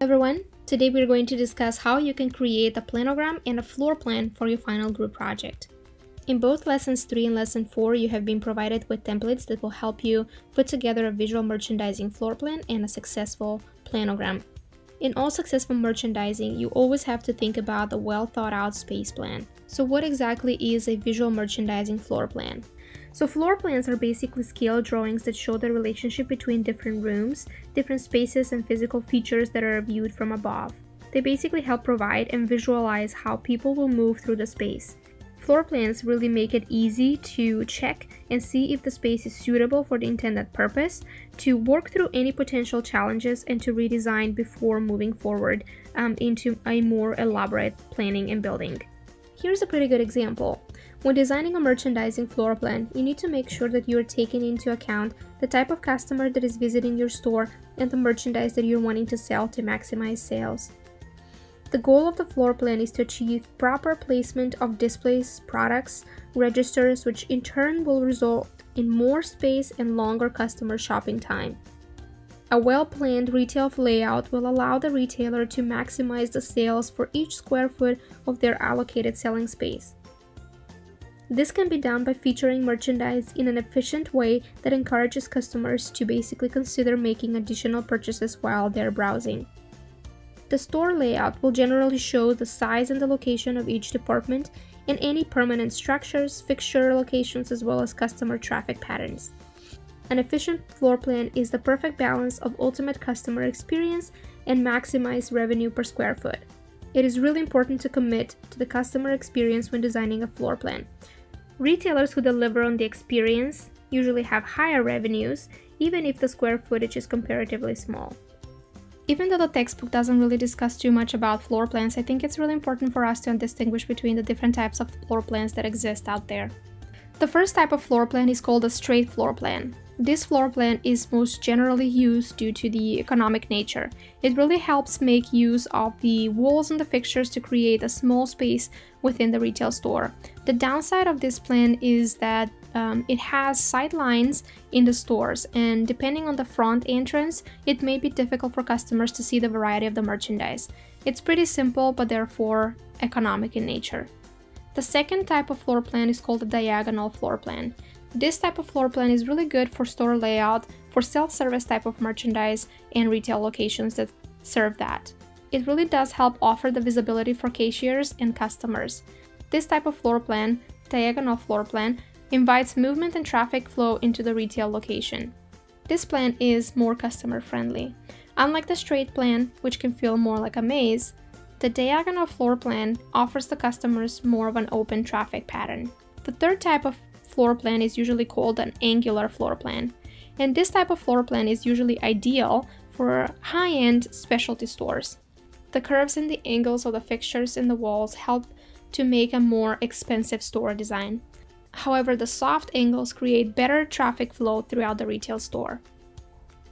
everyone, today we're going to discuss how you can create a planogram and a floor plan for your final group project. In both lessons 3 and lesson 4, you have been provided with templates that will help you put together a visual merchandising floor plan and a successful planogram. In all successful merchandising, you always have to think about a well thought out space plan. So what exactly is a visual merchandising floor plan? So floor plans are basically scale drawings that show the relationship between different rooms, different spaces and physical features that are viewed from above. They basically help provide and visualize how people will move through the space. Floor plans really make it easy to check and see if the space is suitable for the intended purpose, to work through any potential challenges, and to redesign before moving forward um, into a more elaborate planning and building. Here's a pretty good example. When designing a merchandising floor plan, you need to make sure that you are taking into account the type of customer that is visiting your store and the merchandise that you're wanting to sell to maximize sales. The goal of the floor plan is to achieve proper placement of displays, products, registers, which in turn will result in more space and longer customer shopping time. A well-planned retail layout will allow the retailer to maximize the sales for each square foot of their allocated selling space. This can be done by featuring merchandise in an efficient way that encourages customers to basically consider making additional purchases while they're browsing. The store layout will generally show the size and the location of each department and any permanent structures, fixture locations, as well as customer traffic patterns. An efficient floor plan is the perfect balance of ultimate customer experience and maximize revenue per square foot. It is really important to commit to the customer experience when designing a floor plan. Retailers who deliver on the experience usually have higher revenues, even if the square footage is comparatively small. Even though the textbook doesn't really discuss too much about floor plans, I think it's really important for us to distinguish between the different types of floor plans that exist out there. The first type of floor plan is called a straight floor plan. This floor plan is most generally used due to the economic nature. It really helps make use of the walls and the fixtures to create a small space within the retail store. The downside of this plan is that um, it has sight lines in the stores and depending on the front entrance, it may be difficult for customers to see the variety of the merchandise. It's pretty simple but therefore economic in nature. The second type of floor plan is called a diagonal floor plan. This type of floor plan is really good for store layout, for self-service type of merchandise, and retail locations that serve that. It really does help offer the visibility for cashiers and customers. This type of floor plan, diagonal floor plan, invites movement and traffic flow into the retail location. This plan is more customer friendly. Unlike the straight plan, which can feel more like a maze, the diagonal floor plan offers the customers more of an open traffic pattern. The third type of floor plan is usually called an angular floor plan. And this type of floor plan is usually ideal for high-end specialty stores. The curves and the angles of the fixtures in the walls help to make a more expensive store design. However, the soft angles create better traffic flow throughout the retail store.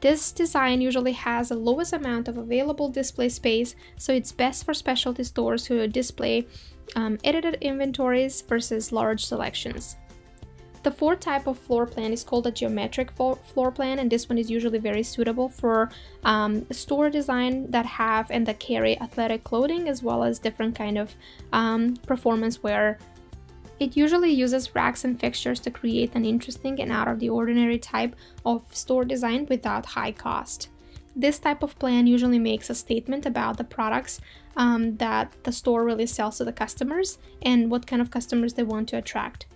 This design usually has the lowest amount of available display space, so it's best for specialty stores who display um, edited inventories versus large selections. The fourth type of floor plan is called a geometric floor plan, and this one is usually very suitable for um, store design that have and that carry athletic clothing as well as different kind of um, performance wear. It usually uses racks and fixtures to create an interesting and out of the ordinary type of store design without high cost. This type of plan usually makes a statement about the products um, that the store really sells to the customers and what kind of customers they want to attract.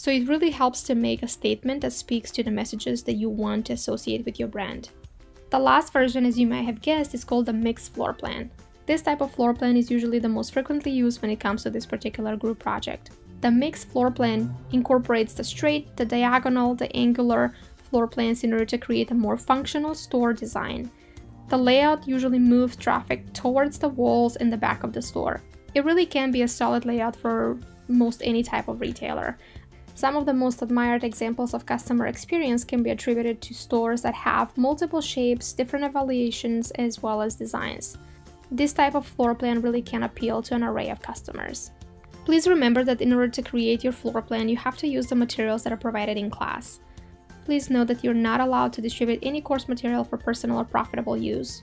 So it really helps to make a statement that speaks to the messages that you want to associate with your brand. The last version, as you might have guessed, is called the mixed floor plan. This type of floor plan is usually the most frequently used when it comes to this particular group project. The mixed floor plan incorporates the straight, the diagonal, the angular floor plans in order to create a more functional store design. The layout usually moves traffic towards the walls in the back of the store. It really can be a solid layout for most any type of retailer. Some of the most admired examples of customer experience can be attributed to stores that have multiple shapes, different evaluations, as well as designs. This type of floor plan really can appeal to an array of customers. Please remember that in order to create your floor plan, you have to use the materials that are provided in class. Please note that you're not allowed to distribute any course material for personal or profitable use.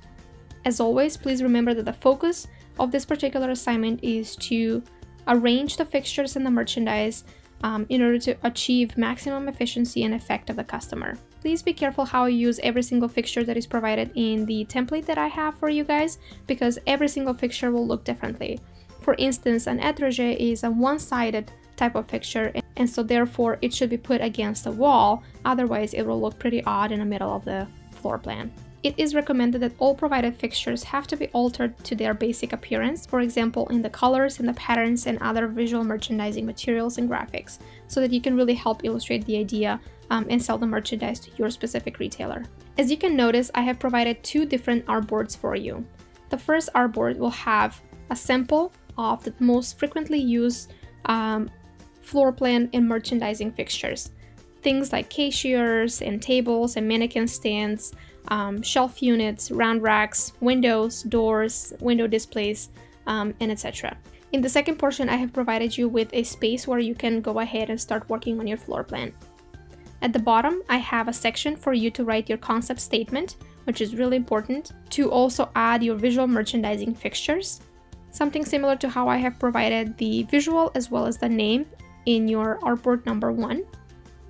As always, please remember that the focus of this particular assignment is to arrange the fixtures and the merchandise um, in order to achieve maximum efficiency and effect of the customer. Please be careful how you use every single fixture that is provided in the template that I have for you guys because every single fixture will look differently. For instance, an étagère is a one-sided type of fixture and so therefore it should be put against the wall, otherwise it will look pretty odd in the middle of the floor plan. It is recommended that all provided fixtures have to be altered to their basic appearance, for example in the colors and the patterns and other visual merchandising materials and graphics, so that you can really help illustrate the idea um, and sell the merchandise to your specific retailer. As you can notice, I have provided two different artboards for you. The first artboard will have a sample of the most frequently used um, floor plan and merchandising fixtures. Things like cashiers and tables and mannequin stands, um, shelf units, round racks, windows, doors, window displays, um, and etc. In the second portion, I have provided you with a space where you can go ahead and start working on your floor plan. At the bottom, I have a section for you to write your concept statement, which is really important, to also add your visual merchandising fixtures, something similar to how I have provided the visual as well as the name in your artboard number one.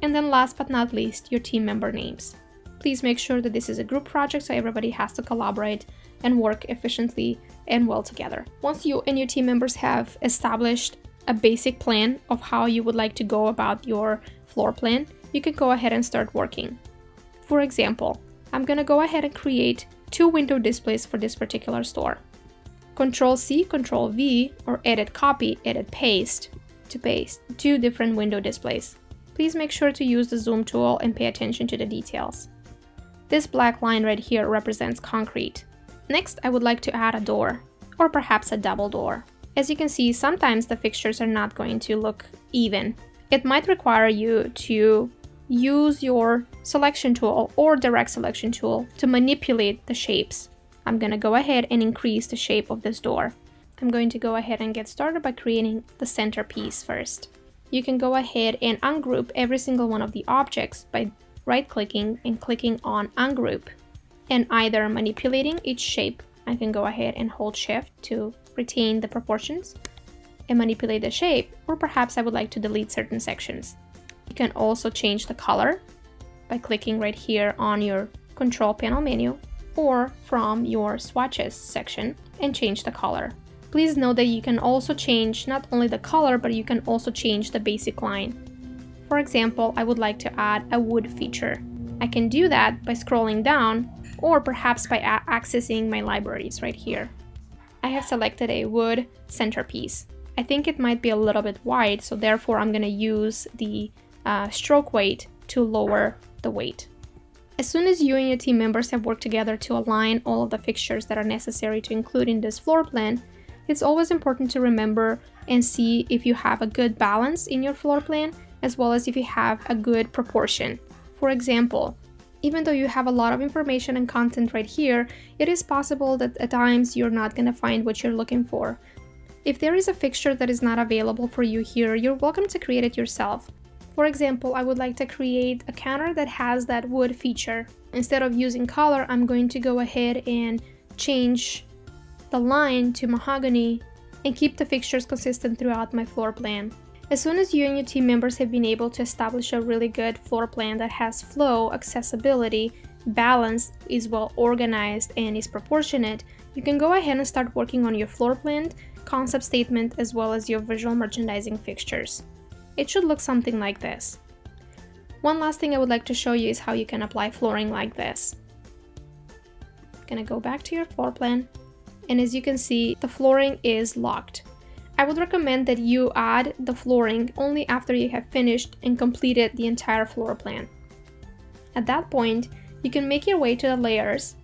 And then last but not least, your team member names. Please make sure that this is a group project so everybody has to collaborate and work efficiently and well together. Once you and your team members have established a basic plan of how you would like to go about your floor plan, you can go ahead and start working. For example, I'm gonna go ahead and create two window displays for this particular store. Control C, Control V, or edit copy, edit paste to paste two different window displays. Please make sure to use the zoom tool and pay attention to the details. This black line right here represents concrete. Next, I would like to add a door, or perhaps a double door. As you can see, sometimes the fixtures are not going to look even. It might require you to use your selection tool or direct selection tool to manipulate the shapes. I'm gonna go ahead and increase the shape of this door. I'm going to go ahead and get started by creating the centerpiece first. You can go ahead and ungroup every single one of the objects by right-clicking and clicking on Ungroup, and either manipulating each shape, I can go ahead and hold Shift to retain the proportions and manipulate the shape, or perhaps I would like to delete certain sections. You can also change the color by clicking right here on your control panel menu or from your swatches section and change the color. Please note that you can also change not only the color, but you can also change the basic line. For example, I would like to add a wood feature. I can do that by scrolling down or perhaps by accessing my libraries right here. I have selected a wood centerpiece. I think it might be a little bit wide, so therefore I'm going to use the uh, stroke weight to lower the weight. As soon as you and your team members have worked together to align all of the fixtures that are necessary to include in this floor plan, it's always important to remember and see if you have a good balance in your floor plan as well as if you have a good proportion. For example, even though you have a lot of information and content right here, it is possible that at times you're not going to find what you're looking for. If there is a fixture that is not available for you here, you're welcome to create it yourself. For example, I would like to create a counter that has that wood feature. Instead of using color, I'm going to go ahead and change the line to mahogany and keep the fixtures consistent throughout my floor plan. As soon as you and your team members have been able to establish a really good floor plan that has flow, accessibility, balance, is well organized, and is proportionate, you can go ahead and start working on your floor plan, concept statement, as well as your visual merchandising fixtures. It should look something like this. One last thing I would like to show you is how you can apply flooring like this. I'm gonna go back to your floor plan, and as you can see, the flooring is locked. I would recommend that you add the flooring only after you have finished and completed the entire floor plan. At that point, you can make your way to the layers,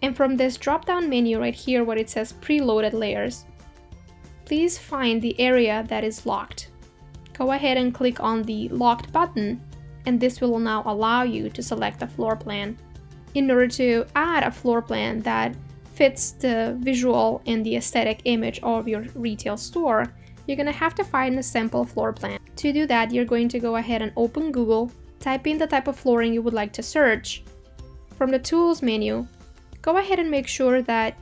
and from this drop-down menu right here where it says preloaded layers, please find the area that is locked. Go ahead and click on the locked button, and this will now allow you to select a floor plan. In order to add a floor plan that fits the visual and the aesthetic image of your retail store, you're gonna have to find a sample floor plan. To do that, you're going to go ahead and open Google, type in the type of flooring you would like to search. From the Tools menu, go ahead and make sure that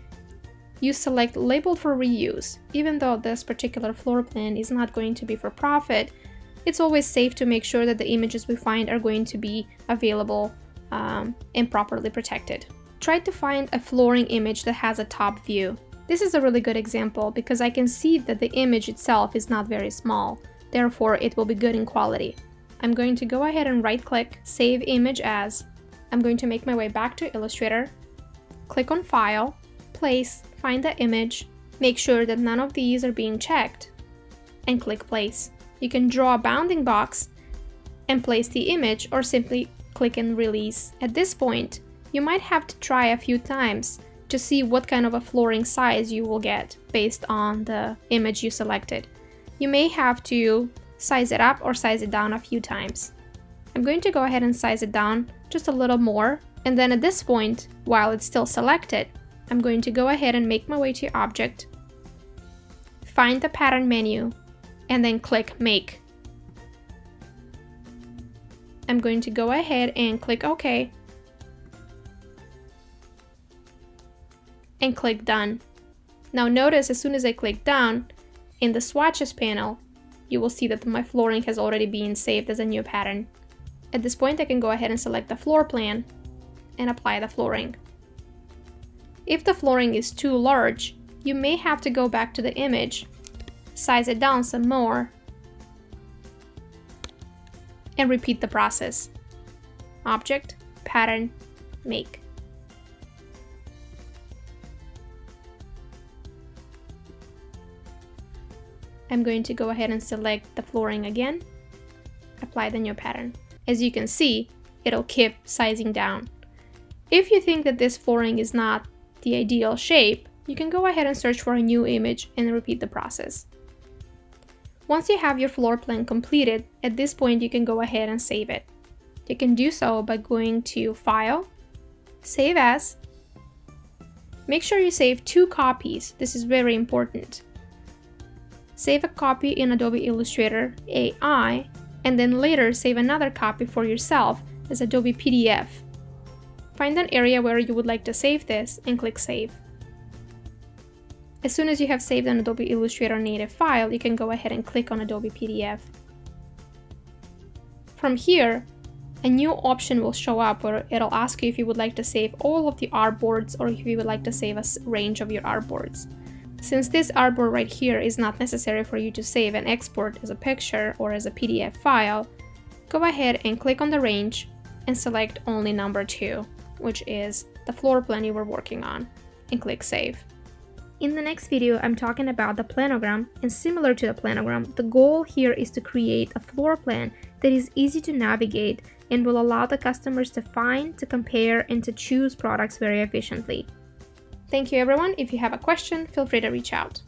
you select labeled for reuse. Even though this particular floor plan is not going to be for profit, it's always safe to make sure that the images we find are going to be available um, and properly protected. Try to find a flooring image that has a top view. This is a really good example because I can see that the image itself is not very small, therefore it will be good in quality. I'm going to go ahead and right click, save image as. I'm going to make my way back to Illustrator, click on File, Place, find the image, make sure that none of these are being checked, and click Place. You can draw a bounding box and place the image or simply click and release. At this point, you might have to try a few times to see what kind of a flooring size you will get based on the image you selected. You may have to size it up or size it down a few times. I'm going to go ahead and size it down just a little more and then at this point, while it's still selected, I'm going to go ahead and make my way to Object, find the pattern menu, and then click Make. I'm going to go ahead and click OK and click Done. Now notice as soon as I click Done, in the swatches panel, you will see that my flooring has already been saved as a new pattern. At this point I can go ahead and select the floor plan and apply the flooring. If the flooring is too large, you may have to go back to the image, size it down some more, and repeat the process. Object, pattern, make. I'm going to go ahead and select the flooring again, apply the new pattern. As you can see, it'll keep sizing down. If you think that this flooring is not the ideal shape, you can go ahead and search for a new image and repeat the process. Once you have your floor plan completed, at this point you can go ahead and save it. You can do so by going to File, Save As. Make sure you save two copies, this is very important. Save a copy in Adobe Illustrator AI, and then later save another copy for yourself as Adobe PDF. Find an area where you would like to save this and click Save. As soon as you have saved an Adobe Illustrator native file, you can go ahead and click on Adobe PDF. From here, a new option will show up where it'll ask you if you would like to save all of the artboards or if you would like to save a range of your artboards. Since this artboard right here is not necessary for you to save and export as a picture or as a PDF file, go ahead and click on the range and select only number 2 which is the floor plan you were working on, and click Save. In the next video, I'm talking about the planogram, and similar to the planogram, the goal here is to create a floor plan that is easy to navigate and will allow the customers to find, to compare, and to choose products very efficiently. Thank you everyone. If you have a question, feel free to reach out.